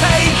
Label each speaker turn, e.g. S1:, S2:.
S1: take